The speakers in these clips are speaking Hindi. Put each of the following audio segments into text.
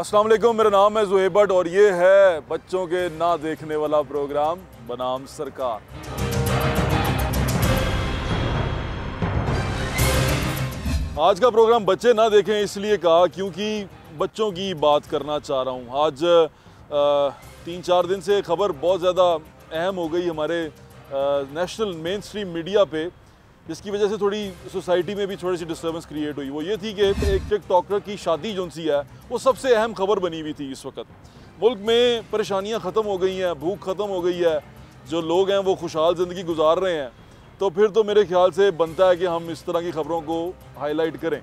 अस्सलाम वालेकुम, मेरा नाम है जुहेब भट्ट और ये है बच्चों के ना देखने वाला प्रोग्राम, बनाम सरकार। आज का प्रोग्राम बच्चे ना देखें इसलिए कहा क्योंकि बच्चों की बात करना चाह रहा हूँ। आज तीन चार दिन से खबर बहुत ज़्यादा अहम हो गई हमारे नेशनल मेन स्ट्रीम मीडिया पे। जिसकी वजह से थोड़ी सोसाइटी में भी थोड़ी सी डिस्टर्बेंस क्रिएट हुई। वो ये थी कि एक टिकटॉकर की शादी जो सी है, वो सबसे अहम खबर बनी हुई थी इस वक्त। मुल्क में परेशानियाँ ख़त्म हो गई हैं, भूख ख़त्म हो गई है, जो लोग हैं वो खुशहाल ज़िंदगी गुजार रहे हैं। तो फिर तो मेरे ख्याल से बनता है कि हम इस तरह की खबरों को हाईलाइट करें।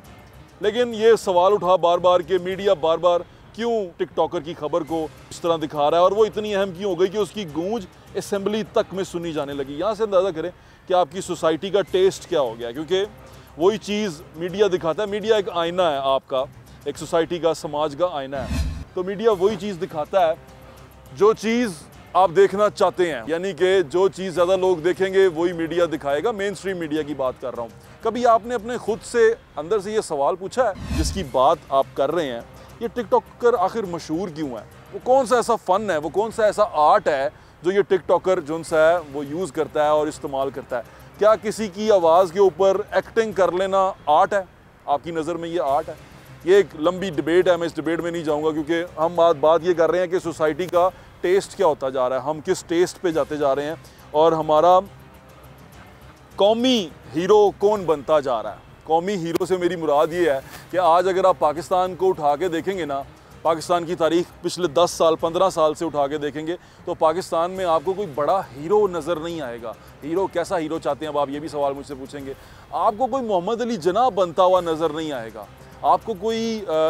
लेकिन ये सवाल उठा बार बार कि मीडिया बार बार क्यों टिकटॉकर की खबर को इस तरह दिखा रहा है और वो इतनी अहम क्यों हो गई कि उसकी गूंज असम्बली तक में सुनी जाने लगी। यहाँ से अंदाज़ा करें कि आपकी सोसाइटी का टेस्ट क्या हो गया, क्योंकि वही चीज़ मीडिया दिखाता है। मीडिया एक आईना है आपका, एक सोसाइटी का, समाज का आईना है। तो मीडिया वही चीज़ दिखाता है, जो चीज़ आप देखना चाहते हैं। यानी कि जो चीज़ ज़्यादा लोग देखेंगे, वही मीडिया दिखाएगा। मेन स्ट्रीम मीडिया की बात कर रहा हूँ। कभी आपने अपने खुद से, अंदर से ये सवाल पूछा है, जिसकी बात आप कर रहे हैं, ये टिकटॉकर आखिर मशहूर क्यों है? वो कौन सा ऐसा फ़न है? वो कौन सा ऐसा आर्ट है जो ये टिकटॉकर जो सा है, वो यूज़ करता है और इस्तेमाल करता है। क्या किसी की आवाज़ के ऊपर एक्टिंग कर लेना आर्ट है? आपकी नज़र में ये आर्ट है? ये एक लंबी डिबेट है, मैं इस डिबेट में नहीं जाऊँगा क्योंकि हम बात बात ये कर रहे हैं कि सोसाइटी का टेस्ट क्या होता जा रहा है। हम किस टेस्ट पे जाते जा रहे हैं और हमारा कौमी हीरो कौन बनता जा रहा है? कौमी हीरो से मेरी मुराद ये है कि आज अगर आप पाकिस्तान को उठा के देखेंगे ना पाकिस्तान की तारीख पिछले 10 साल 15 साल से उठा के देखेंगे तो पाकिस्तान में आपको कोई बड़ा हीरो नज़र नहीं आएगा। हीरो, कैसा हीरो चाहते हैं, अब आप ये भी सवाल मुझसे पूछेंगे। आपको कोई मोहम्मद अली जना बनता हुआ नज़र नहीं आएगा। आपको कोई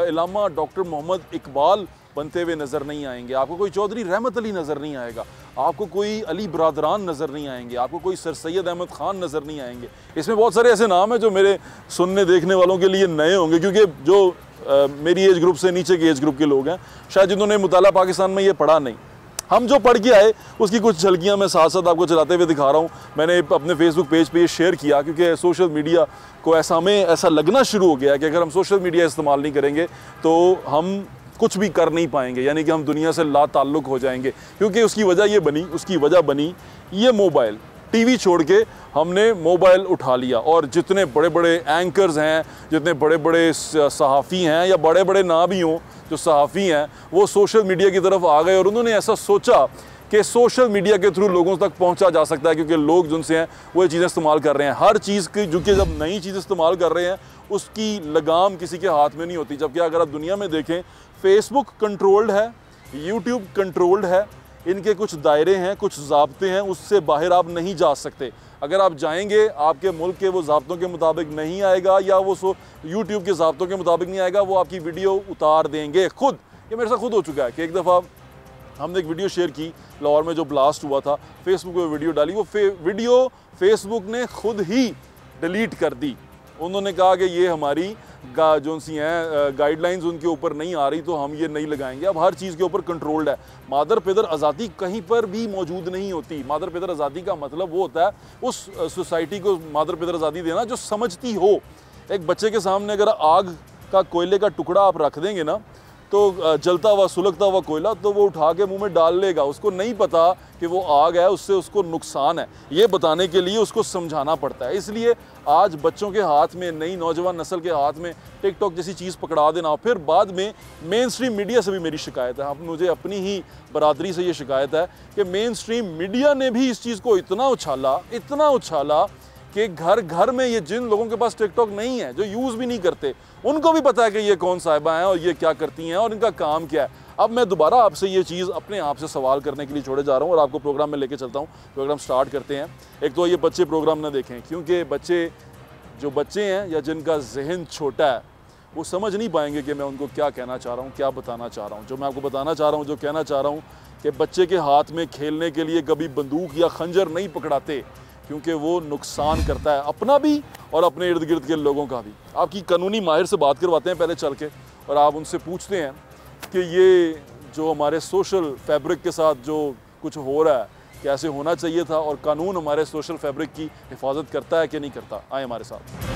इलामा डॉक्टर मोहम्मद इकबाल बनते हुए नज़र नहीं आएँगे। आपको कोई चौधरी रहमत अली नज़र नहीं आएगा। आपको कोई अली बरदरान नज़र नहीं आएँगे। आपको कोई सर सैद अहमद ख़ान नज़र नहीं आएँगे। इसमें बहुत सारे ऐसे नाम हैं जो मेरे सुनने, देखने वालों के लिए नए होंगे, क्योंकि जो मेरी एज ग्रुप से नीचे के एज ग्रुप के लोग हैं। शायद जिन्होंने मुताला पाकिस्तान में ये पढ़ा नहीं। हम जो पढ़ के आए, उसकी कुछ झलकियाँ मैं साथ साथ आपको चलाते हुए दिखा रहा हूँ। मैंने अपने फेसबुक पेज पे ये शेयर किया, क्योंकि सोशल मीडिया को ऐसा हमें ऐसा लगना शुरू हो गया है कि अगर हम सोशल मीडिया इस्तेमाल नहीं करेंगे तो हम कुछ भी कर नहीं पाएँगे। यानी कि हम दुनिया से ला ताल्लुक़ हो जाएँगे, क्योंकि उसकी वजह ये बनी, उसकी वजह बनी ये मोबाइल टीवी छोड़ के हमने मोबाइल उठा लिया। और जितने बड़े बड़े एंकर्स हैं, जितने बड़े बड़े सहाफ़ी हैं या बड़े बड़े ना भी हों, जो सहाफ़ी हैं, वो सोशल मीडिया की तरफ़ आ गए और उन्होंने ऐसा सोचा कि सोशल मीडिया के थ्रू लोगों तक पहुँचा जा सकता है, क्योंकि लोग जिनसे हैं, वो ये चीज़ें इस्तेमाल कर रहे हैं। हर चीज़ की, जो कि जब नई चीज़ इस्तेमाल कर रहे हैं, उसकी लगाम किसी के हाथ में नहीं होती। जबकि अगर आप दुनिया में देखें फेसबुक कंट्रोल्ड है यूट्यूब कंट्रोल्ड है इनके कुछ दायरे हैं कुछ जबते हैं उससे बाहर आप नहीं जा सकते। अगर आप जाएँगे आपके मुल्क के वो जबतों के मुताबिक नहीं आएगा या वो सो यूट्यूब के जबतों के मुताबिक नहीं आएगा वो आपकी वीडियो उतार देंगे खुद। ये मेरे साथ खुद हो चुका है कि एक दफ़ा हमने एक वीडियो शेयर की लाहौर में जो ब्लास्ट हुआ था फेसबुक पे वीडियो डाली वो फे, वीडियो फेसबुक ने खुद ही डिलीट कर दी। उन्होंने कहा कि ये हमारी जो सी हैं गाइडलाइंस उनके ऊपर नहीं आ रही तो हम ये नहीं लगाएँगे। अब हर चीज़ के ऊपर कंट्रोल्ड है। मादर पिदर आज़ादी कहीं पर भी मौजूद नहीं होती। मादर पिदर आज़ादी का मतलब वो होता है, उस सोसाइटी को मादर पिदर आज़ादी देना जो समझती हो। एक बच्चे के सामने अगर आग का कोयले का टुकड़ा आप रख देंगे ना तो जलता हुआ, सुलगता हुआ कोयला तो वो उठा के मुँह में डाल लेगा। उसको नहीं पता कि वो आग है, उससे उसको नुकसान है। ये बताने के लिए उसको समझाना पड़ता है। इसलिए आज बच्चों के हाथ में, नई नौजवान नस्ल के हाथ में टिकटॉक जैसी चीज़ पकड़ा देना फिर बाद में मेन स्ट्रीम मीडिया से भी मेरी शिकायत है। मुझे अपनी ही बरादरी से ये शिकायत है कि मेन स्ट्रीम मीडिया ने भी इस चीज़ को इतना उछाला इतना उछाला कि घर घर में ये जिन लोगों के पास टिकटॉक नहीं है, जो यूज़ भी नहीं करते, उनको भी पता है कि ये कौन साहिबा हैं और ये क्या करती हैं और इनका काम क्या है। अब मैं दोबारा आपसे ये चीज़ अपने आप से सवाल करने के लिए छोड़े जा रहा हूँ और आपको प्रोग्राम में लेके चलता हूँ। प्रोग्राम स्टार्ट करते हैं। एक तो ये बच्चे प्रोग्राम ना देखें, क्योंकि बच्चे, जो बच्चे हैं या जिनका जहन छोटा है, वो समझ नहीं पाएँगे कि मैं उनको क्या कहना चाह रहा हूँ, क्या बताना चाह रहा हूँ। जो मैं आपको बताना चाह रहा हूँ, जो कहना चाह रहा हूँ कि बच्चे के हाथ में खेलने के लिए कभी बंदूक या खंजर नहीं पकड़ाते क्योंकि वो नुकसान करता है अपना भी और अपने इर्द गिर्द के लोगों का भी। आपकी कानूनी माहिर से बात करवाते हैं पहले चल के और आप उनसे पूछते हैं कि ये जो हमारे सोशल फैब्रिक के साथ जो कुछ हो रहा है, कैसे होना चाहिए था और कानून हमारे सोशल फैब्रिक की हिफाजत करता है कि नहीं करता? आए हमारे साथ।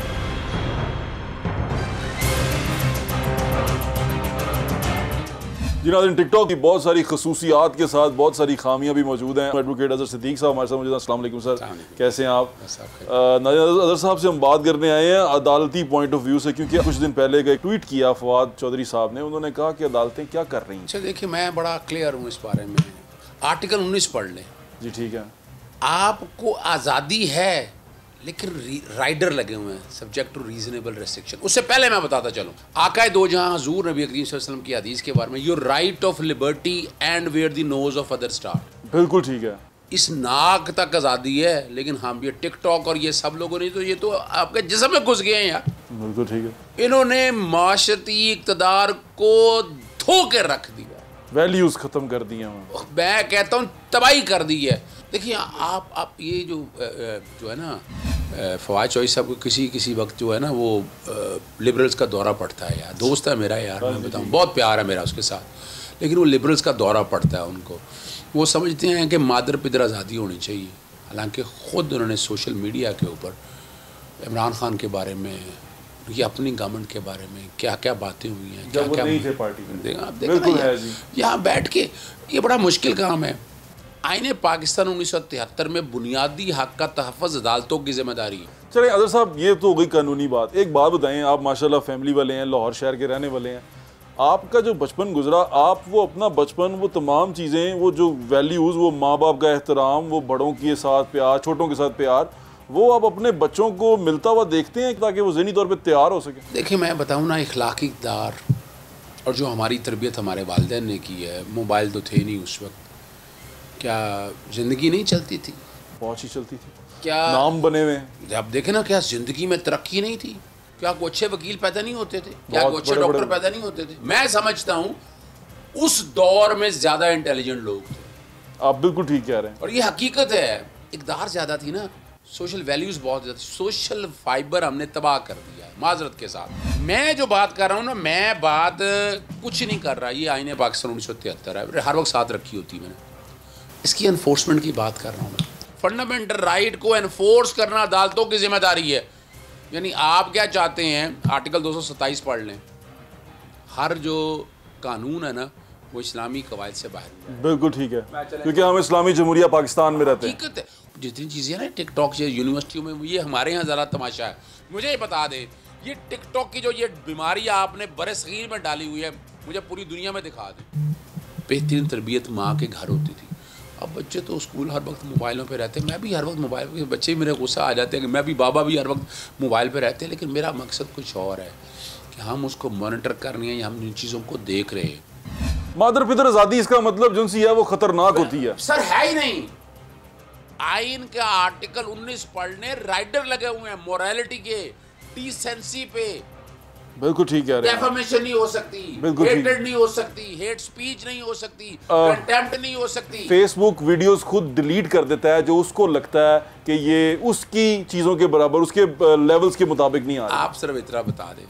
जी नाजिन टिकटॉक की बहुत सारी खसूसियात के साथ बहुत सारी खामियाँ भी मौजूद हैं। एडवोकेट अजहर सदीक साहब हमारे साथ मौजूद हैं। सर कैसे हैं आप? अजहर साहब से हम बात करने आए हैं अदालती पॉइंट ऑफ़ व्यू से क्योंकि कुछ दिन पहले एक ट्वीट किया फवाद चौधरी साहब ने। उन्होंने कहा कि अदालतें क्या कर रही हैं? अच्छा देखिए मैं बड़ा क्लियर हूँ इस बारे में। आर्टिकल 19 पढ़ लें। जी ठीक है। आपको आज़ादी है लेकिन राइडर लगे हुए हैं सब्जेक्ट टू रीजनेबल रेस्ट्रिक्शन उससे पहले मैं बताता चलूँ। आकाए दो जहाँ हजूर नबी करीम वसल्लम की हदीस के बारे में your right of liberty end where the nose of other start बिल्कुल ठीक है। इस नाक तक आज़ादी है लेकिन हम ये टिकटॉक और ये सब लोगों ने तो ये तो आपके जिसम में घुस गए हैं यार। बिल्कुल ठीक है। इन्होंने माशरती इकतदार को धो के रख दिया। वैल्यूज़ खत्म कर दिए मैं कहता हूँ तबाही कर दी है। देखिए आप आप ये जो जो है ना फवाद चौधरी साहब को किसी किसी वक्त जो है ना वो लिबरल्स का दौरा पड़ता है यार। दोस्त है मेरा यार मैं बताऊँ। बहुत प्यार है मेरा उसके साथ। लेकिन वो लिबरल्स का दौरा पड़ता है उनको। वो समझते हैं कि मादर पिदर आज़ादी होनी चाहिए। हालाँकि ख़ुद उन्होंने सोशल मीडिया के ऊपर इमरान खान के बारे में ये अपनी गवर्नमेंट के बारे में क्या क्या बातें हुई हैं क्या क्या पार्टी में। आप देखें यहाँ बैठ के ये बड़ा मुश्किल काम है। आईने पाकिस्तान उन्नीस सौ तिहत्तर में बुनियादी हक का तहफ़ अदालतों की ज़िम्मेदारी है। चले अदर साहब ये तो हो गई कानूनी बात। एक बात बताएँ आप माशाल्लाह फैमिली वाले हैं लाहौर शहर के रहने वाले हैं। आपका जो बचपन गुजरा आप वो अपना बचपन वो तमाम चीज़ें वो जो वैल्यूज़ वो माँ बाप का एहतराम वो बड़ों के साथ प्यार छोटों के साथ प्यार वो आप अपने बच्चों को मिलता हुआ देखते हैं ताकि वो जहनी तौर पर तैयार हो सके? देखिए मैं बताऊँ ना इखलाकी दार और जो हमारी तरबियत हमारे वालदे ने की है मोबाइल तो थे नहीं उस वक्त। क्या ज़िंदगी नहीं चलती थी? बहुत ही चलती थी। क्या नाम बने हुए आप देखे ना क्या ज़िंदगी में तरक्की नहीं थी? क्या कोई अच्छे वकील पैदा नहीं होते थे? क्या कोई अच्छे डॉक्टर पैदा नहीं होते थे? मैं समझता हूँ उस दौर में ज़्यादा इंटेलिजेंट लोग थे। आप बिल्कुल ठीक कह रहे हैं। और ये हकीकत है इकदार ज़्यादा थी ना सोशल वैल्यूज़ बहुत ज़्यादा सोशल फाइबर हमने तबाह कर दिया है माजरत के साथ। मैं जो बात कर रहा हूँ ना मैं बात कुछ नहीं कर रहा। ये आईने पाकिस्तान उन्नीस सौ तिहत्तर है हर वक्त साथ रखी होती मैंने। इसकी इन्फोर्समेंट की बात कर रहा हूँ मैं। फंडामेंटल राइट को एनफोर्स करना अदालतों की ज़िम्मेदारी है। यानी आप क्या चाहते हैं? आर्टिकल 227 पढ़ लें। हर जो कानून है ना वो इस्लामी कवायद से बाहर बिल्कुल ठीक है। क्योंकि हम इस्लामी जमहूरिया पाकिस्तान में रहते हैं। है। जितनी चीज़ें ना टिकटॉक से यूनिवर्सिटियों में ये हमारे यहाँ ज़रा तमाशा है। मुझे ये बता दें ये टिकटॉक की जो ये बीमारी आपने बड़े सगीर में डाली हुई है मुझे पूरी दुनिया में दिखा दें। बेहतरीन तरबियत माँ के घर होती थी। अब बच्चे तो स्कूल हर वक्त मोबाइलों पे रहते हैं। मैं भी हर वक्त मोबाइल बच्चे मेरे गुस्सा आ जाते हैं कि मैं भी बाबा भी हर वक्त मोबाइल पे रहते हैं लेकिन मेरा मकसद कुछ और है कि हम उसको मॉनिटर कर रहे हैं या हम इन चीज़ों को देख रहे हैं। मादर पितर आज़ादी इसका मतलब जो है वो खतरनाक होती है। सर है ही नहीं। आइन का आर्टिकल 19 पढ़ने राइडर लगे हुए हैं मोरालिटी के डिसेंसी पे। बिल्कुल ठीक है डेफामेशन नहीं हो सकती। बिल्कुल हेटेड नहीं हो सकती। हेट स्पीच नहीं हो सकती। कंटेम्प्ट नहीं हो सकती। फेसबुक वीडियोस खुद डिलीट कर देता है जो उसको लगता है कि ये उसकी चीज़ों के बराबर उसके लेवल्स के मुताबिक नहीं आ रहा। आप सिर्फ़ इतना बता दें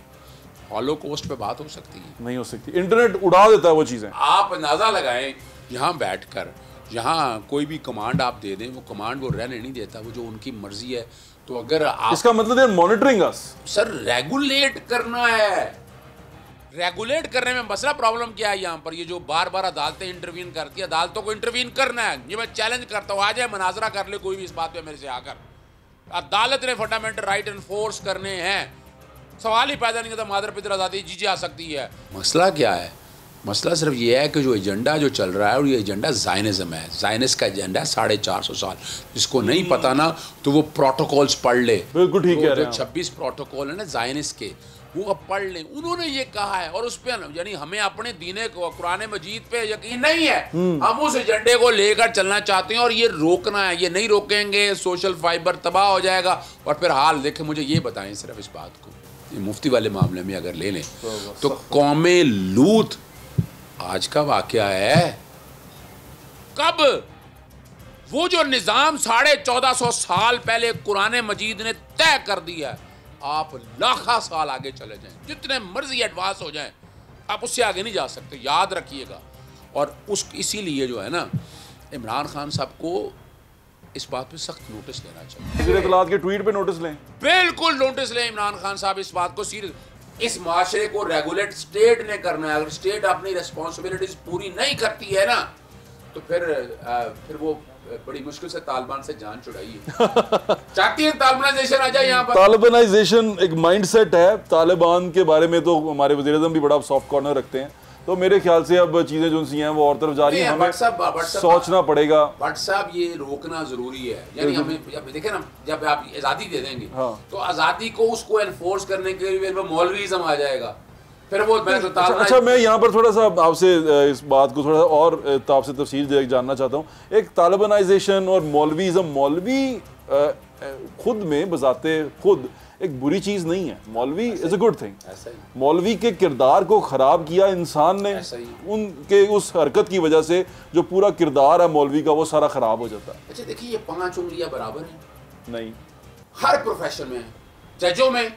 हॉलो कोस्ट पे बात हो सकती है। नहीं हो सकती। इंटरनेट उड़ा देता है वो चीज़ें। आप अंदाज़ा लगाएँ यहाँ बैठकर यहाँ कोई भी कमांड आप दे दें वो कमांड वो रहने नहीं देता वो जो उनकी मर्ज़ी है तो अगर आप इसका मतलब है मॉनिटरिंग अस सर रेगुलेट करना है। रेगुलेट करने में मसला प्रॉब्लम क्या है यहाँ पर? ये जो बार बार अदालतें इंटरवीन करती है अदालतों को इंटरवीन करना है। ये मैं चैलेंज करता हूँ आ जाए मनाजरा कर ले कोई भी इस बात पे मेरे से आकर। अदालत ने फंडामेंटल राइट इन्फोर्स करने हैं। सवाल ही पैदा नहीं होता मादर पितर आज़ादी जी जी आ सकती है। मसला क्या है? मसला सिर्फ़ ये है कि जो एजेंडा जो चल रहा है और ये एजेंडा जाइनिज़म है। जाइनिस का एजेंडा है साढ़े चार सौ साल। जिसको नहीं पता ना तो वो प्रोटोकॉल्स पढ़ ले। बिल्कुल ठीक है छब्बीस प्रोटोकॉल है ना जाइनिस के। वो अब पढ़ लें। उन्होंने ये कहा है और उस पर यानी हमें अपने दीने को कुरान मजीद पे यकीन नहीं है। हम्म। हम उस एजेंडे को लेकर चलना चाहते हैं और ये रोकना है। ये नहीं रोकेंगे सोशल फाइबर तबाह हो जाएगा। और फिर हाल देखें मुझे ये बताएँ सिर्फ़ इस बात को। मुफ्ती वाले मामले में अगर ले लें तो कौमे लूत आज का वाक्य है कब? वो जो निज़ाम साढ़े चौदह सौ साल पहले कुरान मजीद ने तय कर दिया आप लाखा साल आगे चले जाएँ जितने मर्ज़ी एडवांस हो जाएँ आप उससे आगे नहीं जा सकते याद रखिएगा। और उस इसीलिए जो है ना इमरान खान साहब को इस बात पे सख्त नोटिस लेना चाहिए। के ट्वीट पे नोटिस लें। बिल्कुल नोटिस लें इमरान खान साहब इस बात को सीरियस। इस माशरे को रेगुलेट स्टेट ने करना है। अगर स्टेट अपनी रिस्पॉन्सिबिलिटीज पूरी नहीं करती है ना तो फिर आ, फिर वो बड़ी मुश्किल से तालिबान से जान छुड़ाई है। चाहती है तालिबानाइजेशन आ जाए यहाँ पर? तालिबानाइजेशन एक माइंडसेट है। तालिबान के बारे में तो हमारे वज़ीर भी बड़ा सॉफ्ट कॉर्नर रखते हैं। तो मेरे ख्याल से अब चीज़ें जो सी हैं वो और तरफ़ जा रही हैं हमें सोचना पड़ेगा। साहब ये रोकना ज़रूरी है। यानी हमें अब देखे ना जब आप आज़ादी दे देंगे हाँ। तो आज़ादी को उसको एनफोर्स करने के लिए मौलवीज्म आ जाएगा। फिर वो मैं तो अच्छा, अच्छा मैं यहाँ पर थोड़ा सा आपसे इस बात को थोड़ा सा और तो आपसे तफसील जानना चाहता हूँ। एक तालिबानाइजेशन और मौलवीज़म मौलवी खुद में बजाते खुद एक बुरी चीज़ नहीं है। मौलवी इज़ अ गुड थिंग मौलवी के किरदार को ख़राब किया इंसान ने उनके उस हरकत की वजह से जो पूरा किरदार है मौलवी का वो सारा ख़राब हो जाता है। अच्छा देखिए ये पाँच उंगलियाँ बराबर हैं। नहीं। हर प्रोफेशन में जजों में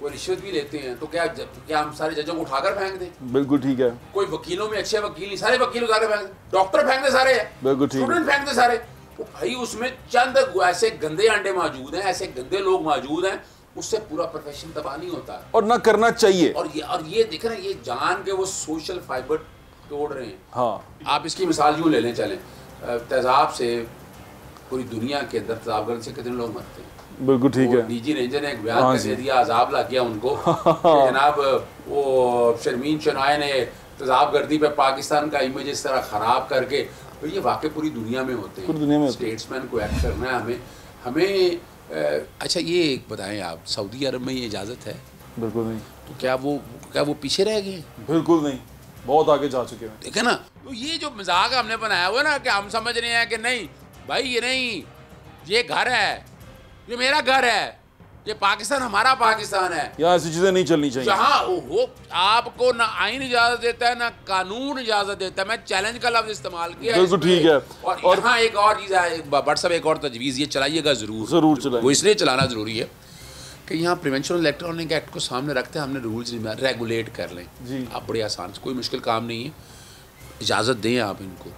कोई रिश्वत भी लेते हैं तो क्या क्या हम सारे जजों को उठाकर फेंक दें? बिल्कुल ठीक है। कोई वकीलों में अच्छे वकील नहीं सारे वकील उतार के फेंक दें। डॉक्टर फेंक दे सारे। बिल्कुल ठीक स्टूडेंट फेंक दे सारे। भाई उसमें चंद ऐसे गंदे अंडे मौजूद हैं ऐसे गंदे लोग मौजूद हैं उससे पूरा प्रोफेशन तबाह नहीं होता। और ना करना चाहिए। और ये और ये देख रहे हैं ये जान के वो सोशल फाइबर तोड़ रहे हैं। हाँ। आप इसकी मिसाल यूँ ले लें चलें। तेजाब से पूरी दुनिया के अंदर तेजाबगंज से कितने लोग मरते हैं? बिल्कुल ठीक है। डीजी रेंजर ने एक बयान हाँ कर दिया अजाब लग गया उनको। जनाब वो शर्मीन शनाए ने तेजाब गर्दी पे पाकिस्तान का इमेज इस तरह ख़राब करके तो ये वाकई पूरी दुनिया में होते पूरी दुनिया में हैं हैं। स्टेट्समैन को एक्ट करना है हमें। हमें अच्छा ये एक बताएँ आप सऊदी अरब में ये इजाज़त है? बिल्कुल नहीं। तो क्या वो क्या वो पीछे रह गए? बिल्कुल नहीं। बहुत आगे जा चुके हैं। देखे ना तो ये जो मज़ाक हमने बनाया हुआ है ना कि हम समझ रहे हैं कि नहीं भाई ये नहीं ये घर है ये मेरा घर है। ये पाकिस्तान हमारा पाकिस्तान है। यहाँ ऐसी चीज़ें नहीं चलनी चाहिए। जहाँ वो आपको ना आइन इजाज़त देता है ना कानून इजाज़त देता है। मैं चैलेंज का लफ्ज इस्तेमाल किया बिल्कुल ठीक है। और, और- यहाँ एक और चीज़ है व्हाट्सअप एक और तजवीज़ ये चलाइएगा ज़रूर। ज़रूर चलाएँ। वो इसलिए चलाना ज़रूरी है कि यहाँ प्रिवेंशन इलेक्ट्रॉनिक एक्ट को सामने रखते हैं हमने रूल्स रेगुलेट कर लें। आप बड़े आसान से कोई मुश्किल काम नहीं है। इजाज़त दें आप इनको।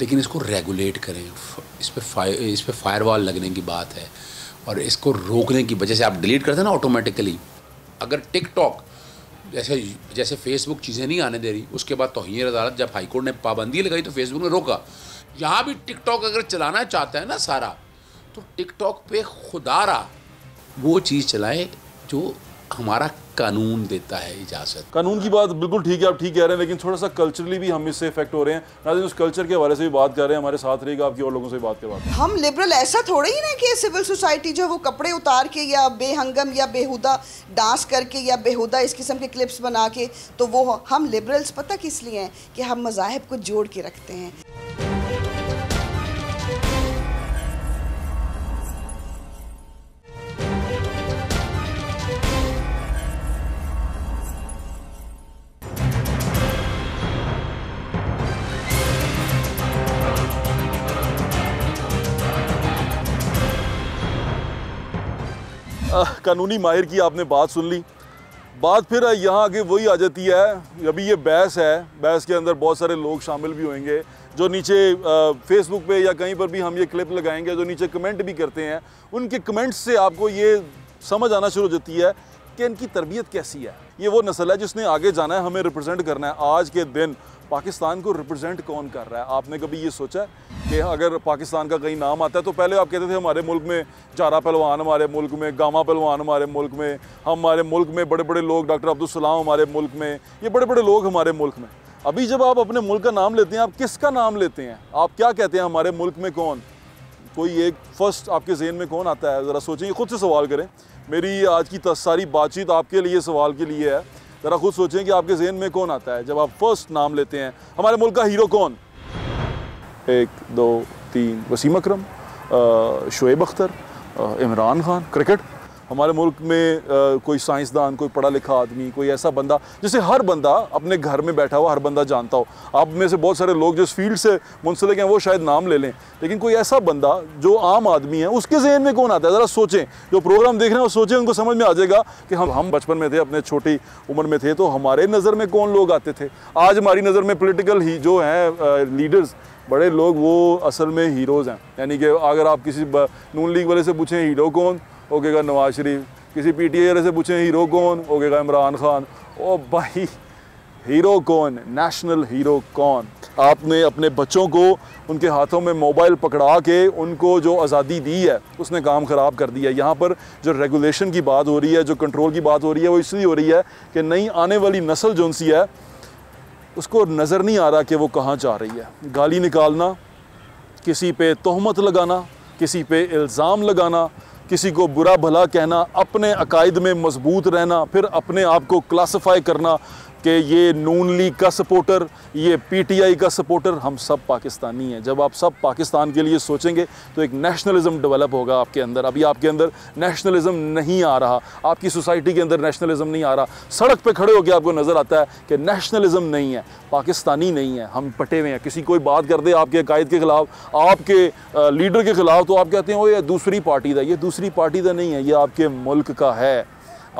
लेकिन इसको रेगुलेट करें। इस पे फायर इस पे फायरवॉल लगने की बात है। और इसको रोकने की वजह से आप डिलीट करते हैं ना ऑटोमेटिकली अगर टिकटॉक जैसे जैसे फेसबुक चीज़ें नहीं आने दे रही, उसके बाद तोहहीर अदालत जब हाईकोर्ट ने पाबंदी लगाई तो फेसबुक ने रोका। यहाँ भी टिकटॉक अगर चलाना चाहता है ना सारा तो टिकटॉक पे खुदारा वो चीज़ चलाए जो हमारा कानून देता है इजाज़त। कानून की बात बिल्कुल ठीक है आप ठीक कह रहे हैं लेकिन थोड़ा सा कल्चरली भी हम इससे इफ़ेक्ट हो रहे हैं। नाजिन उस कल्चर के हवाले से भी बात कर रहे हैं हमारे साथ रहेगा आपकी और लोगों से भी बात करवा हम लिबरल ऐसा थोड़ा ही ना कि सिविल सोसाइटी जो है वो कपड़े उतार के या बेहंगम या बेहुदा डांस करके या बेहुदा इस किस्म के क्लिप्स बना के तो वो हम लिबरल्स पता किस लिए हैं कि हम मज़ाहब को जोड़ के रखते हैं। कानूनी माहिर की आपने बात सुन ली। बात फिर यहाँ आगे वही आ जाती है, अभी ये बहस है, बहस के अंदर बहुत सारे लोग शामिल भी होंगे, जो नीचे फेसबुक पे या कहीं पर भी हम ये क्लिप लगाएँगे, जो नीचे कमेंट भी करते हैं, उनके कमेंट्स से आपको ये समझ आना शुरू हो जाती है कि इनकी तरबियत कैसी है। ये वो नस्ल है जिसने आगे जाना है, हमें रिप्रेजेंट करना है। आज के दिन पाकिस्तान को रिप्रेजेंट कौन कर रहा है? आपने कभी ये सोचा है? कि अगर पाकिस्तान का कहीं नाम आता है तो पहले आप कहते थे हमारे मुल्क में चारा पहलवान, हमारे मुल्क में गामा पहलवान, हमारे मुल्क में, हमारे मुल्क में बड़े बड़े लोग, डॉक्टर अब्दुल सलाम हमारे मुल्क में, ये बड़े बड़े लोग हमारे मुल्क में। अभी जब आप अपने मुल्क का नाम लेते हैं, आप किसका नाम लेते हैं? आप क्या कहते हैं, हमारे मुल्क में कौन? कोई एक फ़र्स्ट आपके जहन में कौन आता है? ज़रा सोचें खुद से सवाल करें। मेरी आज की सारी बातचीत आपके लिए, सवाल के लिए है। ज़रा खुद सोचें कि आपके जहन में कौन आता है? जब आप फ़र्स्ट नाम लेते हैं, हमारे मुल्क का हीरो कौन? एक दो तीन वसीम अक्रम शुएब अख्तर इमरान खान क्रिकेट। हमारे मुल्क में अ, कोई साइंसदान कोई पढ़ा लिखा आदमी कोई ऐसा बंदा जिसे हर बंदा अपने घर में बैठा हुआ हर बंदा जानता हो। आप में से बहुत सारे लोग जो इस फ़ील्ड से मुंसलिक हैं वो शायद नाम ले लें। लेकिन कोई ऐसा बंदा जो आम आदमी है उसके जहन में कौन आता है? ज़रा सोचें। जो प्रोग्राम देख रहे हैं वो सोचें उनको समझ में आ जाएगा कि हम हम बचपन में थे अपने छोटी उम्र में थे तो हमारे नज़र में कौन लोग आते थे? आज हमारी नज़र में पोलिटिकल ही जो हैं लीडर्स बड़े लोग वो असल में हीरोज़ हैं। यानी कि अगर आप किसी नून लीग वाले से पूछें, हीरो कौन? वो कहेगा नवाज़ शरीफ। किसी पी टी वाले से पूछें, हीरो कौन? हो गएगा इमरान खान। ओ भाई, हीरो कौन? नेशनल हीरो कौन? आपने अपने बच्चों को उनके हाथों में मोबाइल पकड़ा के उनको जो आज़ादी दी है, उसने काम ख़राब कर दिया है। यहाँ पर जो रेगुलेशन की बात हो रही है, जो कंट्रोल की बात हो रही है, वो इसलिए हो रही है कि नई आने वाली नस्ल जो सी है उसको नज़र नहीं आ रहा कि वो कहाँ जा रही है। गाली निकालना, किसी पे तहमत लगाना, किसी पे इल्ज़ाम लगाना, किसी को बुरा भला कहना, अपने अकायद में मज़बूत रहना, फिर अपने आप को क्लासिफाई करना कि ये नून लीग का सपोर्टर, ये पीटीआई का सपोर्टर, हम सब पाकिस्तानी हैं। जब आप सब पाकिस्तान के लिए सोचेंगे तो एक नेशनलिज्म डेवलप होगा आपके अंदर। अभी आपके अंदर नेशनलिज्म नहीं आ रहा। आपकी सोसाइटी के अंदर नेशनलिज्म नहीं आ रहा। सड़क पे खड़े होकर आपको नज़र आता है कि नेशनलिज्म नहीं है। पाकिस्तानी नहीं है। हम पटे हुए हैं। किसी कोई बात कर दे आपके अकायद के ख़िलाफ़, आपके लीडर के ख़िलाफ़ तो आप कहते हैं वो ये दूसरी पार्टी का ये दूसरी पार्टी का नहीं है। ये आपके मुल्क का है।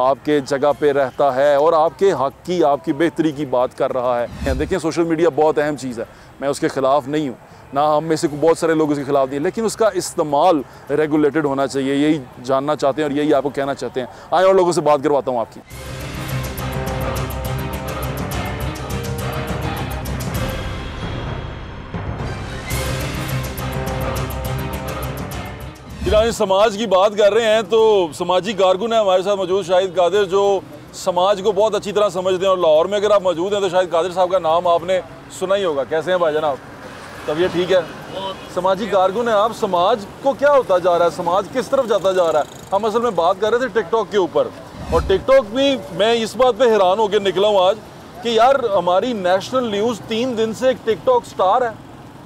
आपके जगह पे रहता है और आपके हक की, आपकी बेहतरी की बात कर रहा है। देखिए सोशल मीडिया बहुत अहम चीज़ है। मैं उसके ख़िलाफ़ नहीं हूँ। ना हम में से बहुत सारे लोग उसके खिलाफ दिए, लेकिन उसका इस्तेमाल रेगुलेटेड होना चाहिए। यही जानना चाहते हैं और यही आपको कहना चाहते हैं। आए और लोगों से बात करवाता हूँ आपकी। फ़िलहाल समाज की बात कर रहे हैं तो समाजी कारकुन है हमारे साथ मौजूद शाहिद कादिर, जो समाज को बहुत अच्छी तरह समझते हैं। और लाहौर में अगर आप मौजूद हैं तो शायद कादिर साहब का नाम आपने सुना ही होगा। कैसे हैं भाईजान आप तबीयत ठीक है? समाजी कारकुन है आप। समाज को क्या होता जा रहा है? समाज किस तरफ़ जाता जा रहा है? हम असल में बात कर रहे थे टिकटॉक के ऊपर। और टिकटॉक भी मैं इस बात पे हैरान होकर निकला हूँ आज कि यार हमारी नेशनल न्यूज़ तीन दिन से एक टिकटॉक स्टार है।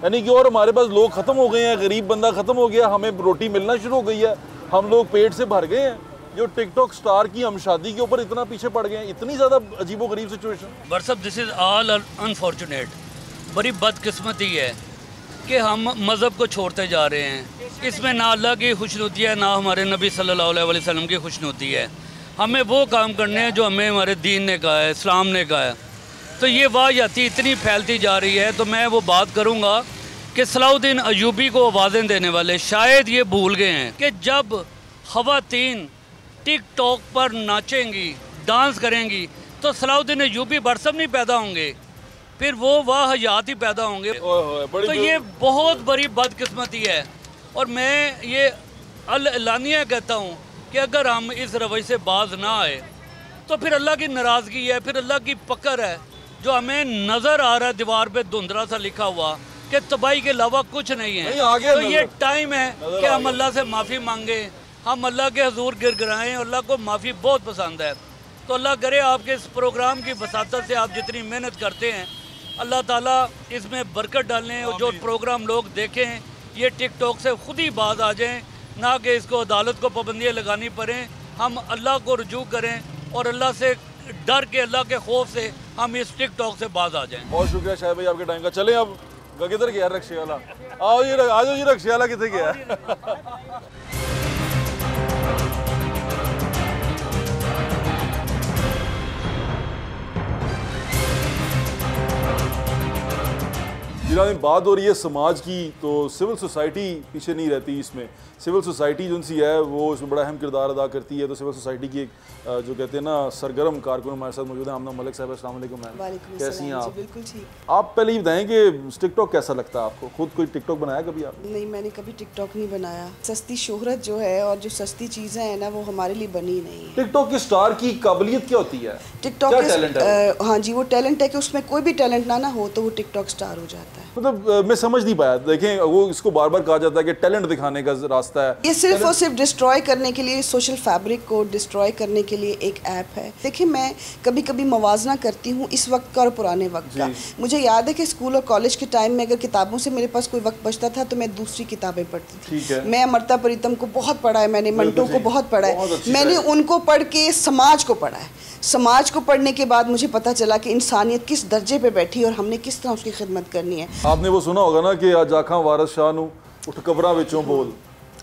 यानी कि और हमारे पास लोग ख़त्म हो गए हैं, गरीब बंदा ख़त्म हो गया, हमें रोटी मिलना शुरू हो गई है। हम लोग पेट से भर गए हैं। जो टिकटॉक स्टार की हम शादी के ऊपर इतना पीछे पड़ गए हैं, इतनी ज़्यादा अजीबो गरीब सिचुएशन वर्सअप दिस इज़ ऑल अनफॉर्चुनेट बड़ी बदकिस्मती है कि हम मज़हब को छोड़ते जा रहे हैं। इसमें ना अल्लाह की खुशनुती है, ना हमारे नबी सल्लल्लाहु अलैहि वसल्लम की खुशनुती है। हमें वो काम करने हैं जो हमें हमारे दीन ने कहा है, इस्लाम ने कहा है। तो ये वाहयाती इतनी फैलती जा रही है तो मैं वो बात करूँगा कि सलाउद्दीन अयूबी को आवाज़ें देने वाले शायद ये भूल गए हैं कि जब ख़वातीन टिक टॉक पर नाचेंगी डांस करेंगी तो सलाउद्दीन अयूबी बरसम नहीं पैदा होंगे फिर वो वाह हयात ही पैदा होंगे। तो ये बहुत बड़ी बदकिस्मती है और मैं ये अलानिया कहता हूँ कि अगर हम इस रवैये से बाज ना आए तो फिर अल्लाह की नाराज़गी है फिर अल्लाह की पकड़ है जो हमें नज़र आ रहा है दीवार पे धुंधला सा लिखा हुआ कि तबाही के अलावा कुछ नहीं है। नहीं, तो ये टाइम है कि हम अल्लाह से माफ़ी मांगे। हम अल्लाह के हजूर गिर गिराएँ अल्लाह को माफ़ी बहुत पसंद है। तो अल्लाह करे आपके इस प्रोग्राम की बसात से आप जितनी मेहनत करते हैं अल्लाह ताला इसमें बरकत डालें और जो प्रोग्राम लोग देखें ये टिकटॉक से खुद ही बाज आ जाएँ ना कि इसको अदालत को पाबंदियाँ लगानी पड़ें। हम अल्लाह को रजू करें और अल्लाह से डर के अल्लाह के खौफ से हम इस टिकटॉक से बाज आ जाएँ बहुत शुक्रिया शायद भाई आपके टाइम का। चले अब किधर गया रक्शे वाला आओ जी आ जाओ जी रक्षे वाला किधर गया? जिन्हें बात हो रही है समाज की तो सिविल सोसाइटी पीछे नहीं रहती इसमें। सिविल सोसाइटी जो सी है वो इसमें बड़ा अहम किरदार अदा करती है। तो सिविल सोसाइटी की एक जो कहते हैं ना सरगर्म कारकुन हमारे साथ मौजूद है। आमना मलिक साहब अस्सलाम मैम। कैसी हैं आप? बिल्कुल ठीक। आप पहले ये बताएँ कि टिकटॉक कैसा लगता है आपको? खुद कोई टिकटॉक बनाया कभी आप नहीं मैंने कभी टिकटॉक नहीं बनाया। सस्ती शोहरत जो है और जो सस्ती चीज़ें हैं ना वो हमारे लिए बनी नहीं टिकटॉक की स्टार की काबिलियत क्या होती है? टिकटॉक हाँ जी वो टैलेंट है कि उसमें कोई भी टैलेंट ना ना हो तो वो टिकटॉक स्टार हो जाता है। मतलब मैं समझ नहीं पाया। देखें वो इसको बार बार कहा जाता है कि टैलेंट दिखाने का रास्ता है। ये सिर्फ़ और सिर्फ़ डिस्ट्रॉय करने के लिए सोशल फैब्रिक को डिस्ट्रॉय करने के लिए एक ऐप है। देखिए मैं कभी कभी मवाजना करती हूँ इस वक्त का और पुराने वक्त का। मुझे याद है कि स्कूल और कॉलेज के टाइम में अगर किताबों से मेरे पास कोई वक्त बचता था तो मैं दूसरी किताबें पढ़ती थी। मैं अमृता प्रीतम को बहुत पढ़ा है मैंने मंटो को बहुत पढ़ा है मैंने उनको पढ़ के समाज को पढ़ा है। समाज को पढ़ने के बाद मुझे पता चला कि इंसानियत किस दर्जे पे बैठी और हमने किस तरह उसकी खिदमत करनी है। आपने वो सुना होगा ना कि आज आखा वारस शाह उठ कबरा विचों बोल।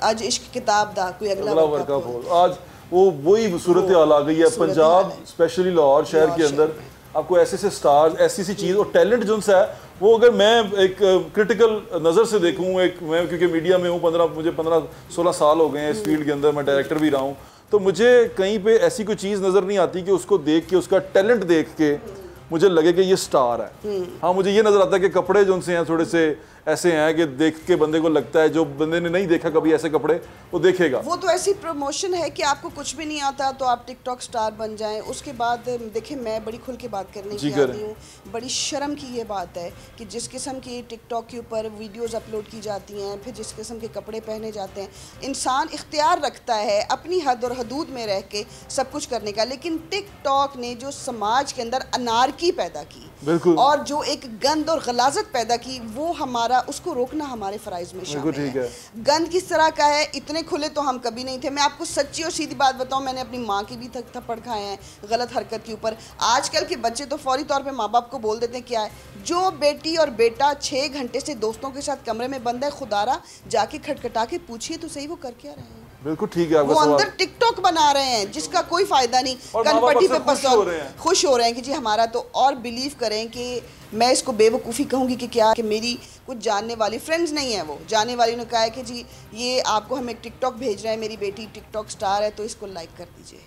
आज इश्क किताब दा कोई अगला वर्का बोल। आज वो वही सूरत हाल आ गई है पंजाब स्पेशली लाहौर शहर के अंदर। आपको ऐसे ऐसे स्टार्स ऐसी ऐसी चीज़ और टैलेंट जो सा है वो अगर मैं एक क्रिटिकल नज़र से देखूँ एक मैं क्योंकि मीडिया में हूँ पंद्रह मुझे पंद्रह सोलह साल हो गए हैं इस फ़ील्ड के अंदर मैं डायरेक्टर भी रहा हूँ तो मुझे कहीं पे ऐसी कोई चीज़ नज़र नहीं आती कि उसको देख के उसका टैलेंट देख के मुझे लगे कि ये स्टार है। हाँ मुझे ये नज़र आता है कि कपड़े जो उनसे हैं थोड़े से ऐसे हैं कि देख के बंदे को लगता है जो बंदे ने नहीं देखा कभी ऐसे कपड़े वो देखेगा वो तो ऐसी प्रमोशन है कि आपको कुछ भी नहीं आता तो आप टिकटॉक स्टार बन जाएँ उसके बाद देखिए मैं बड़ी खुल के बात करने की। आती हूँ बड़ी शर्म की ये बात है कि जिस किस्म की टिकटॉक के ऊपर वीडियोज़ अपलोड की जाती हैं फिर जिस किस्म के कपड़े पहने जाते हैं इंसान इख्तियार रखता है अपनी हद और हदूद में रह के सब कुछ करने का लेकिन टिकटॉक ने जो समाज के अंदर अनारकी पैदा की। और जो एक गंद और गलाजत पैदा की वो हमारा उसको रोकना हमारे फ़राइज़ में शामिल है। है। गंद किस तरह का है? इतने खुले तो हम कभी नहीं थे। मैं आपको सच्ची और सीधी बात बताऊँ मैंने अपनी माँ की भी थक थप्पड़ खाए हैं गलत हरकत के ऊपर। आजकल के बच्चे तो फौरी तौर पर माँ बाप को बोल देते हैं क्या है? जो बेटी और बेटा छः घंटे से दोस्तों के साथ कमरे में बंद है खुदारा जाके खटखटा के पूछिए तो सही वो करके आ रहे हैं? बिल्कुल ठीक है वो अंदर टिकटॉक बना रहे हैं जिसका कोई फ़ायदा नहीं। कनपट्टी पे पसंद हो रहे हैं। खुश हो रहे हैं कि जी हमारा तो और बिलीव करें कि मैं इसको बेवकूफ़ी कहूँगी कि क्या कि मेरी कुछ जानने वाली फ्रेंड्स नहीं है वो। जानने वाली ने कहा है कि जी ये आपको हमें एक टिकटॉक भेज रहे हैं मेरी बेटी टिकटॉक स्टार है तो इसको लाइक कर दीजिए।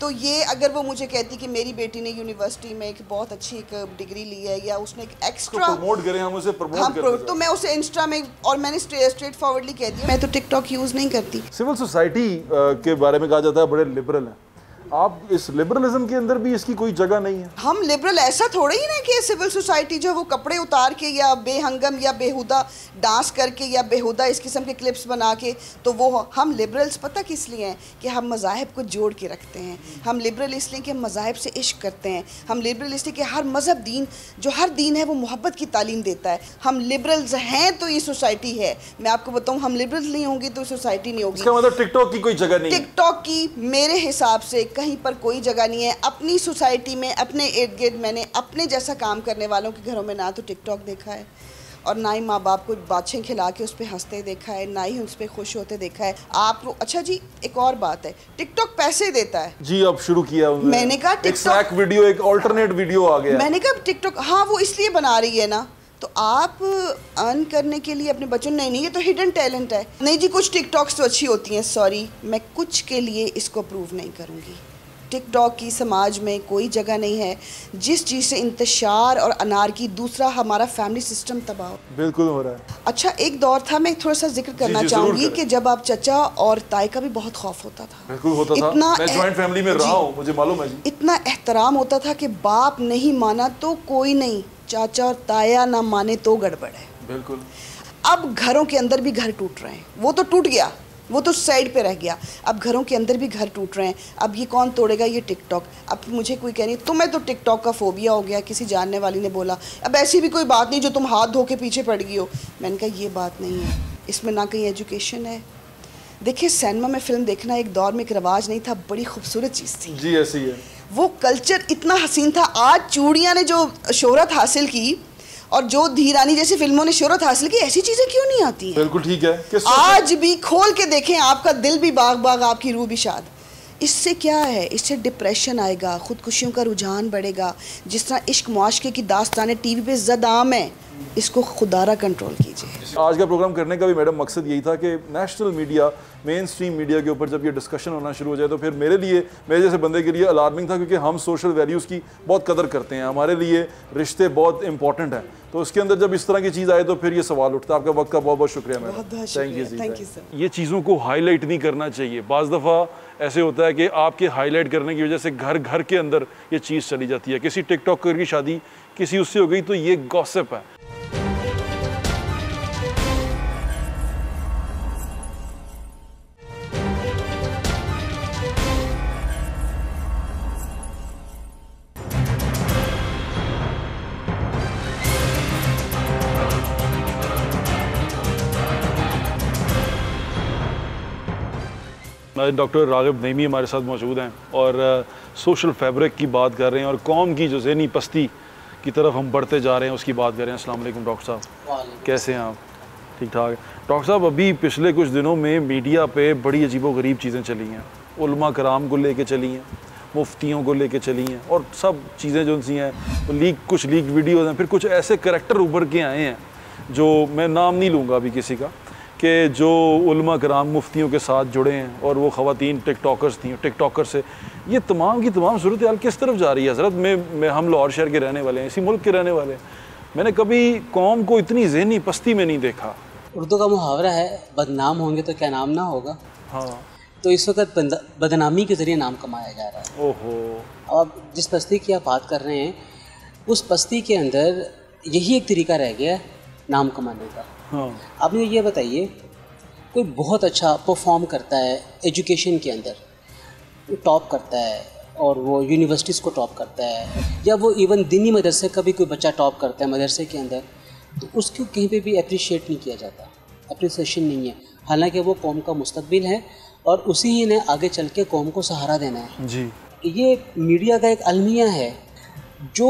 तो ये अगर वो मुझे कहती कि मेरी बेटी ने यूनिवर्सिटी में एक बहुत अच्छी एक डिग्री ली है या उसने एक एक्स्ट्रा प्रमोट करें हम उसे प्रमोट हम करते तो मैं उसे इंस्टा में और मैंने स्ट्रेट फॉरवर्डली कह दिया। मैं तो टिकटॉक यूज़ नहीं करती। सिविल सोसाइटी के बारे में कहा जाता है बड़े लिबरल हैं। आप इस लिबरलिज्म के अंदर भी इसकी कोई जगह नहीं है। हम लिबरल ऐसा थोड़ा ही ना कि सिविल सोसाइटी जो है वो कपड़े उतार के या बेहंगम या बेहुदा डांस करके या बेहुदा इस किस्म के क्लिप्स बना के तो वो हम लिबरल्स पता किस लिए हैं? कि हम मज़ाहब को जोड़ के रखते हैं। हम लिबरल इसलिए कि हम मज़ाहब से इश्क करते हैं। हम लिबरल इसलिए कि हर मज़हब दीन जो हर दीन है वो मोहब्बत की तालीम देता है। हम लिबरल्स हैं तो ये सोसाइटी है। मैं आपको बताऊँ हम लिबरल नहीं होंगे तो सोसाइटी नहीं होगी। मतलब टिकटॉक की कोई जगह नहीं टिकटॉक की मेरे हिसाब से कहीं पर कोई जगह नहीं है। अपनी सोसाइटी में अपने इर्द गिर्द मैंने अपने जैसा काम करने वालों के घरों में ना तो टिकटॉक देखा है और ना ही माँ बाप को बाछें खिला के उस पर हँसते देखा है ना ही उस पर खुश होते देखा है। आप अच्छा जी एक और बात है टिकटॉक पैसे देता है। जी अब शुरू किया मैंने कहा स्नैक वीडियो एक अल्टरनेट वीडियो आ गया। मैंने कहा टिकटॉक हाँ वो इसलिए बना रही है ना तो आप अर्न करने के लिए अपने बच्चों नहीं नहीं ये तो हिडन टैलेंट है। नहीं जी कुछ टिकटॉक्स तो अच्छी होती हैं सॉरी मैं कुछ के लिए इसको अप्रूव नहीं करूँगी। टिकटॉक की समाज में कोई जगह नहीं है जिस चीज़ से इंतशार और अनार की दूसरा हमारा फैमिली सिस्टम तबाह बिल्कुल हो रहा है। अच्छा एक दौर था मैं थोड़ा सा ज़िक्र करना चाहूँगी कि जब आप चचा और ताई का भी बहुत खौफ होता था। बिल्कुल होता था। इतना मैं जॉइंट फैमिली में रहा हूँ मुझे मालूम है इतना एहतराम होता था कि बाप नहीं माना तो कोई नहीं चाचा और ताया ना माने तो गड़बड़ है। बिल्कुल। अब घरों के अंदर भी घर टूट रहे हैं। वो तो टूट गया। वो तो साइड पे रह गया। अब घरों के अंदर भी घर टूट रहे हैं। अब ये कौन तोड़ेगा? ये टिकटॉक। अब मुझे कोई कह रही है तुम्हें तो टिकटॉक का फोबिया हो गया किसी जानने वाली ने बोला। अब ऐसी भी कोई बात नहीं जो तुम हाथ धो के पीछे पड़ गई हो। मैंने कहा ये बात नहीं है। इसमें ना कहीं एजुकेशन है। देखिए सिनेमा में फ़िल्म देखना एक दौर में एक रवाज नहीं था बड़ी खूबसूरत चीज़ थी। जी ऐसी है। वो कल्चर इतना हसीन था। आज चूड़ियाँ ने जो शोहरत हासिल की और जो धीरानी जैसी फ़िल्मों ने शोहरत हासिल की ऐसी चीज़ें क्यों नहीं आती हैं? बिल्कुल ठीक है। आज भी खोल के देखें आपका दिल भी बाग बाग आपकी रूह भी शाद। इससे क्या है? इससे डिप्रेशन आएगा खुदकुशियों का रुझान बढ़ेगा। जिस तरह इश्क मुआशके की दास्तानें टीवी पे जद आम है इसको खुदारा कंट्रोल कीजिए। आज का प्रोग्राम करने का भी मैडम मकसद यही था कि national media mainstream media के ऊपर जब ये डिस्कशन होना शुरू हो जाए तो फिर मेरे लिए मेरे जैसे बंदे के लिए अलार्मिंग था क्योंकि हम सोशल वैल्यूज़ की बहुत कदर करते हैं। हमारे लिए रिश्ते बहुत इंपॉर्टेंट हैं। तो उसके अंदर जब इस तरह की चीज़ आए तो फिर ये सवाल उठता है। आपका वक्त का बहुत बहुत शुक्रिया ma'am thank you thank you you। ये चीज़ों को हाईलाइट नहीं करना चाहिए। बज़ दफ़ा ऐसे होता है कि आपके हाईलाइट करने की वजह से घर घर के अंदर ये चीज़ चली जाती है। किसी टिकटॉकर की शादी किसी उससे हो गई तो ये गॉसिप है। डॉक्टर रागिब नईमी हमारे साथ मौजूद हैं और सोशल फैब्रिक की बात कर रहे हैं और कौम की जो जहनी पस्ती की तरफ़ हम बढ़ते जा रहे हैं उसकी बात कर रहे हैं। अस्सलाम वालेकुम डॉक्टर साहब। कैसे हैं आप? ठीक ठाक। डॉक्टर साहब अभी पिछले कुछ दिनों में मीडिया पे बड़ी अजीबो गरीब चीज़ें चली हैं। उलमा कराम को लेके चली हैं मुफ्तियों को लेके चली हैं और सब चीज़ें जो सी हैं तो लीक कुछ लीक वीडियोज़ हैं। फिर कुछ ऐसे करेक्टर उभर के आए हैं जो मैं नाम नहीं लूँगा अभी किसी का। कि जो उलमा कराम मुफ्तियों के साथ जुड़े हैं और वो ख़वातीन टिकटॉकर्स थी टिकटॉकर से ये तमाम की तमाम सूरत हाल किस तरफ़ जा रही है? हज़रत मैं, मैं हम लाहौर शहर के रहने वाले हैं इसी मुल्क के रहने वाले हैं। मैंने कभी कौम को इतनी जहनी पस्ती में नहीं देखा। उर्दू का मुहावरा है बदनाम होंगे तो क्या नाम ना होगा? हाँ। तो इस वक्त बदनामी के ज़रिए नाम कमाया जा रहा है। ओहो। अब जिस पस्ती की आप बात कर रहे हैं उस पस्ती के अंदर यही एक तरीका रह गया है नाम कमाने का। हाँ। आप मुझे ये बताइए कोई बहुत अच्छा परफॉर्म करता है एजुकेशन के अंदर? टॉप करता है और वो यूनिवर्सिटीज़ को टॉप करता है? या वो इवन दिनी मदरसे का भी कोई बच्चा टॉप करता है मदरसे के अंदर? तो उसको कहीं पे भी अप्रिशिएट नहीं किया जाता। अप्रिसिएशन नहीं है। हालाँकि वो कौम का मुस्तबिल है और उसी ही ने आगे चल के कौम को सहारा देना है। जी। ये मीडिया का एक अलमिया है जो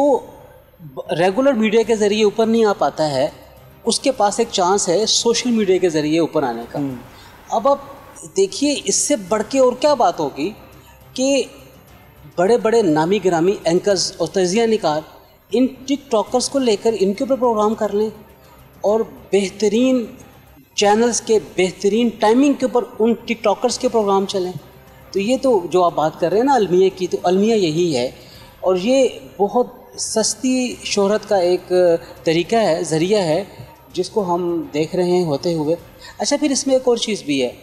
रेगुलर मीडिया के ज़रिए ऊपर नहीं आ पाता है उसके पास एक चांस है सोशल मीडिया के ज़रिए ऊपर आने का। अब आप देखिए इससे बढ़ के और क्या बात होगी कि बड़े बड़े नामी ग्रामी एंकर्स और तजिया निकार इन टिकटॉकर्स को लेकर इनके ऊपर प्रोग्राम कर लें और बेहतरीन चैनल्स के बेहतरीन टाइमिंग के ऊपर उन टिकटॉकर्स के प्रोग्राम चलें। तो ये तो जो आप बात कर रहे हैं ना अलमिया की तो अलमिया यही है और ये बहुत सस्ती शोहरत का एक तरीका है ज़रिया है जिसको हम देख रहे हैं होते हुए। अच्छा फिर इसमें एक और चीज़ भी है।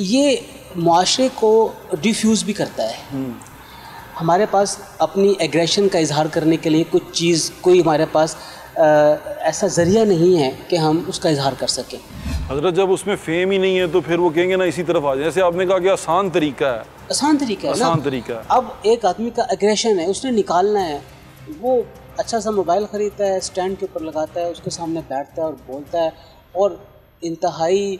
ये माशरे को डिफ्यूज़ भी करता है। हमारे पास अपनी एग्रेशन का इजहार करने के लिए कुछ चीज़ कोई हमारे पास अ, ऐसा ज़रिया नहीं है कि हम उसका इजहार कर सकें। हज़रत जब उसमें फेम ही नहीं है तो फिर वो कहेंगे ना इसी तरफ़ आ जाए। जैसे आपने कहा कि आसान तरीका है। आसान तरीका है आसान तरीका है। अब एक आदमी का एग्रेशन है उसने निकालना है वो अच्छा सा मोबाइल ख़रीदता है स्टैंड के ऊपर लगाता है उसके सामने बैठता है और बोलता है और इंतहाई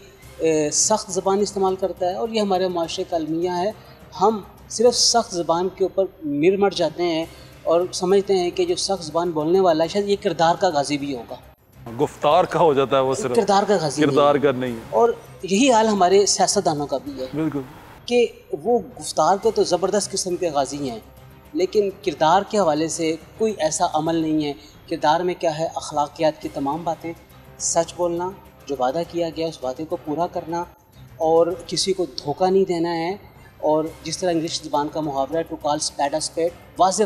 सख्त ज़बान इस्तेमाल करता है। और ये हमारे माशरे का अलमिया है। हम सिर्फ़ सख्त ज़बान के ऊपर मिर मर जाते हैं और समझते हैं कि जो सख्त ज़बान बोलने वाला है शायद ये किरदार का गाजी भी होगा। गुफ्तार का हो जाता है वो सिर्फ़। किरदार का गाजी किरदार का नहीं और यही हाल हमारे सियासतदानों का भी है बिल्कुल। कि वो गुफ्तार के तो ज़बरदस्त किस्म के गाजी हैं। लेकिन किरदार के हवाले से कोई ऐसा अमल नहीं है। किरदार में क्या है? अखलाकियात की तमाम बातें। सच बोलना, जो वादा किया गया उस वादे को पूरा करना और किसी को धोखा नहीं देना है। और जिस तरह इंग्लिश ज़बान का मुहावरा है to call spade a spade was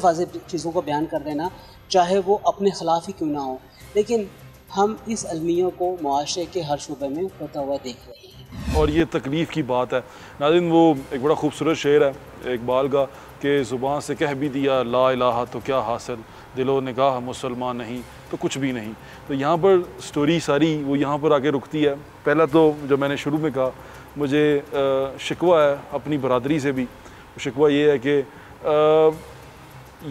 चीज़ों को बयान कर देना, चाहे वो अपने ख़िलाफ़ ही क्यों ना हो। लेकिन हम इस अलमियों को मुआशरे के हर शुबे में होता हुआ देख रहे हैं। और ये तकलीफ़ की बात है। नाजिन वो एक बड़ा खूबसूरत शेर है इकबाल का कि ज़ुबान से कह भी दिया, ला इलाहा तो क्या हासिल? दिलो निगाह, मुसलमान नहीं तो कुछ भी नहीं। तो यहाँ पर स्टोरी सारी वो यहाँ पर आके रुकती है। पहला तो जब मैंने शुरू में कहा, मुझे शिकवा है अपनी बरदरी से भी। शिकवा ये है कि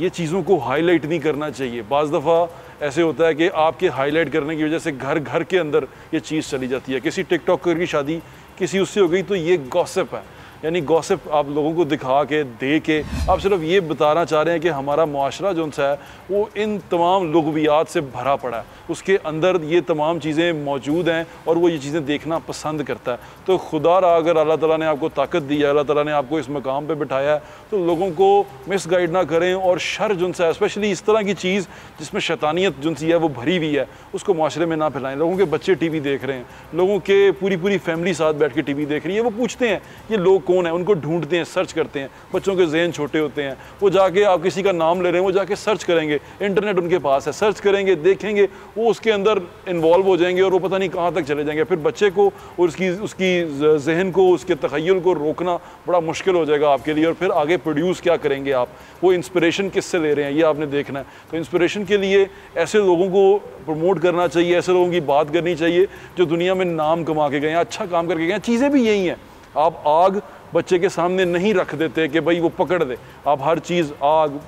ये चीज़ों को हाईलाइट नहीं करना चाहिए। बाज़ दफ़ा ऐसे होता है कि आपके हाईलाइट करने की वजह से घर घर के अंदर ये चीज़ चली जाती है। किसी टिकटॉकर की शादी, किसी उससे हो गई तो ये गॉसिप है। यानी गॉसिप आप लोगों को दिखा के, दे के, आप सिर्फ़ ये बताना चाह रहे हैं कि हमारा माशरा जो सा है वो इन तमाम लघवियात से भरा पड़ा है। उसके अंदर ये तमाम चीज़ें मौजूद हैं और वो ये चीज़ें देखना पसंद करता है। तो खुदा रहा, अगर अल्लाह ताला ने आपको ताकत दी है, अल्लाह ताला ने आपको इस मकाम पे बिठाया है तो लोगों को मिस गाइड ना करें और शर जो सा स्पेशली इस तरह की चीज़ जिसमें शैतानियत जो सी है, वो भरी हुई है, उसको माशरे में ना फैलाएँ। लोगों के बच्चे टी वी देख रहे हैं, लोगों के पूरी पूरी फैमिली साथ बैठ के टी वी देख रही है, वो पूछते हैं, ये लोग कौन है? उनको ढूंढते हैं सर्च करते हैं। बच्चों के जहन छोटे होते हैं। वो जाके आप किसी का नाम ले रहे हैं, वो जाके सर्च करेंगे। इंटरनेट उनके पास है। सर्च करेंगे, देखेंगे, वो उसके अंदर इन्वॉल्व हो जाएँगे और वो पता नहीं कहाँ तक चले जाएँगे। फिर बच्चे को और उसकी उसकी जहन को, उसके तखयल को रोकना बड़ा मुश्किल हो जाएगा आपके लिए। और फिर आगे प्रोड्यूस क्या करेंगे आप? वो इंस्पिरेशन किससे ले रहे हैं? ये आपने देखना है। तो इंस्परेशन के लिए ऐसे लोगों को प्रमोट करना चाहिए, ऐसे लोगों की बात करनी चाहिए जो दुनिया में नाम कमा के गए हैं अच्छा काम करके गए हैं। चीज़ें भी यही हैं। आप आग बच्चे के सामने नहीं रख देते कि भाई वो पकड़ दे। आप हर चीज़, आग,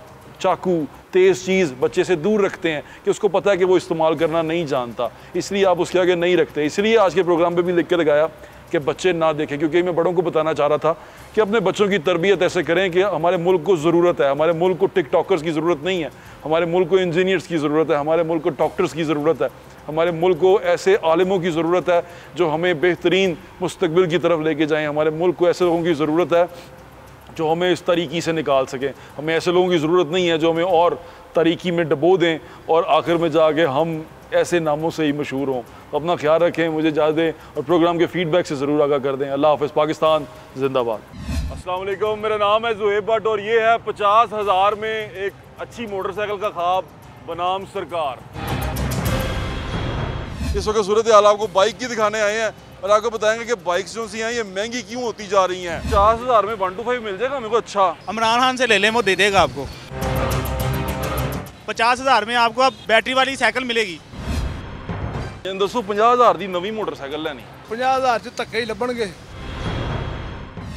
चाकू, तेज़ चीज़ बच्चे से दूर रखते हैं कि उसको पता है कि वो इस्तेमाल करना नहीं जानता। इसलिए आप उसके आगे नहीं रखते। इसलिए आज के प्रोग्राम पे भी लिख के लगाया कि बच्चे ना देखें, क्योंकि मैं बड़ों को बताना चाह रहा था कि अपने बच्चों की तरबियत ऐसे करें कि हमारे मुल्क को ज़रूरत है, हमारे मुल्क को टिकटॉकर्स की ज़रूरत नहीं है, हमारे मुल्क को इंजीनियर्स की ज़रूरत है, हमारे मुल्क को डॉक्टर्स की ज़रूरत है। हमारे मुल्क को ऐसे आलिमों की ज़रूरत है जो हमें बेहतरीन मुस्तबिल की तरफ़ लेके जाएँ। हमारे मुल्क को ऐसे लोगों की ज़रूरत है जो हमें इस तरीकी से निकाल सकें। हमें ऐसे लोगों की ज़रूरत नहीं है जो हमें और तरीकी में डबो दें और आखिर में जाके हम ऐसे नामों से ही मशहूर हों। तो अपना ख्याल रखें, मुझे इजाज़त दें और प्रोग्राम के फीडबैक से ज़रूर आगा कर दें। अल्लाह हाफ़ पाकिस्तान, जिंदाबाद। अस्सलाम मेरा नाम है जुहेब भट्ट और ये है पचास हज़ार में एक अच्छी मोटरसाइकिल का ख्वाब, बनाम सरकार। इस वक्त सूरत हाल आपको बाइक की दिखाने आए हैं और आपको बताएँगे कि बाइक्स जो सी हैं ये महँगी क्यों होती जा रही हैं? चार हज़ार में वन टू फाइव मिल जाएगा मेरे को अच्छा। अमरान खान से ले लें वो दे देगा आपको। पचास हज़ार में आपको अब बैटरी वाली साइकिल मिलेगी। दसो पंजाह हज़ार की नवी मोटरसाइकिल लैनी। पंजाह हज़ार च धक्के ही लभनगे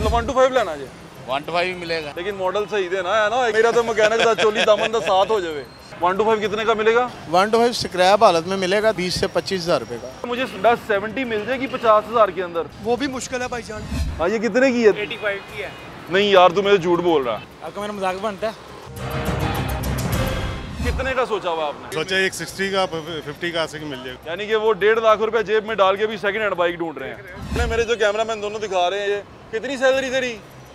वन टू फाइव लेना जी। वन टू फाइव मिलेगा। लेकिन मॉडल सही देना है ना? मेरा तो मकैनिक चोली दामन का साथ हो जाए जावे 125 कितने का मिलेगा? वन टू फाइव स्क्रैप हालत में मिलेगा बीस से पच्चीस हज़ार रुपये का। मुझे दस सेवेंटी मिल जाएगी पचास हज़ार के अंदर। वो भी मुश्किल है भाईजान। हाँ ये कितने की है? 85 की है। नहीं यार तू मेरे झूठ बोल रहा है। आपका मेरा मज़ाक बनता है? कितने का सोचा हुआ आपने? सोचा एक सिक्सटी का फिफ्टी का ऐसे मिल जाएगा। यानी कि वो डेढ़ लाख रुपए जेब में डाल के भी सेकंड हैंड बाइक ढूंढ रहे हैं। मेरे जो कैमरामैन दोनों दिखा रहे हैं ये कितनी सैलरी तेरी?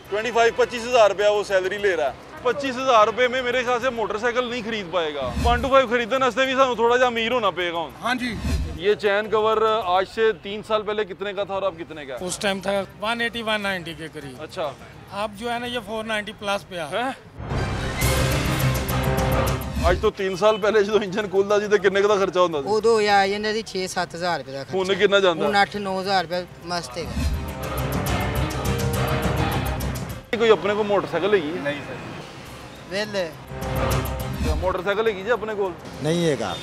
ट्वेंटी फाइव पच्चीस हज़ार रुपया वो सैलरी ले रहा है। पच्चीस हजार रुपए में मेरे ख्याल से मोटरसाइकिल नहीं खरीद पाएगा वन टू फाइव खरीदने वास्ते भी सानू थोड़ा जा अमीर होना पड़ेगा हुन। हाँ जी ये चैन कवर आज से तीन साल पहले कितने का था और अब कितने का है? उस टाइम था 180 190 के करीब अच्छा अब जो है ना ये 490 प्लस पे आ ਹੈ ਅੱਜ ਤੋਂ 3 ਸਾਲ ਪਹਿਲੇ ਜਦੋਂ ਇੰਜਨ ਖੁੱਲਦਾ ਸੀ ਤੇ ਕਿੰਨੇ ਕੁ ਦਾ ਖਰਚਾ ਹੁੰਦਾ ਸੀ ਉਦੋਂ ਆ ਜਾਂਦਾ ਸੀ 6-7000 ਰੁਪਏ ਦਾ ਹੁਣ ਖਰਚਾ ਕਿੰਨਾ ਜਾਂਦਾ ਹੁਣ 8-9000 ਰੁਪਏ ਮਸਤ ਹੈਗਾ ਕੋਈ ਆਪਣੇ ਕੋਲ ਮੋਟਰਸਾਈਕਲ ਹੈਗੀ ਨਹੀਂ ਵੇਲੇ सर मोटरसाइकिल हैगी जी अपने कोल? नहीं है कार।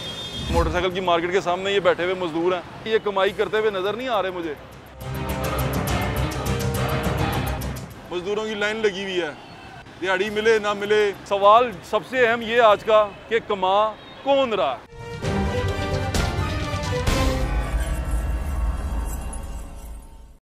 मोटरसाइकिल की मार्केट के सामने ये बैठे हुए मजदूर हैं। ये कमाई करते हुए नज़र नहीं आ रहे मुझे। मजदूरों की लाइन लगी हुई है। दिहाड़ी मिले ना मिले सवाल सबसे अहम ये आज का कि कमा कौन रहा है?